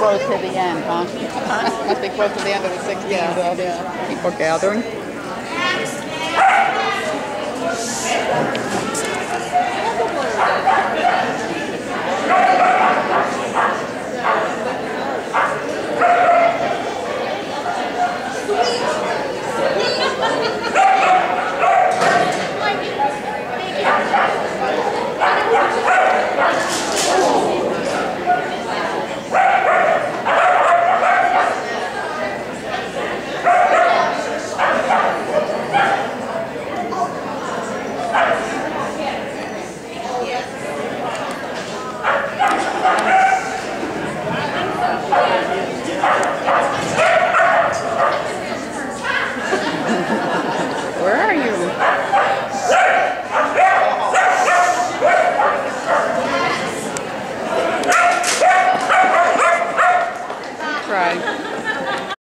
close to the end, huh? Must be close to the end of the 16th. Yeah, yeah. People gathering. Where are you? Cry.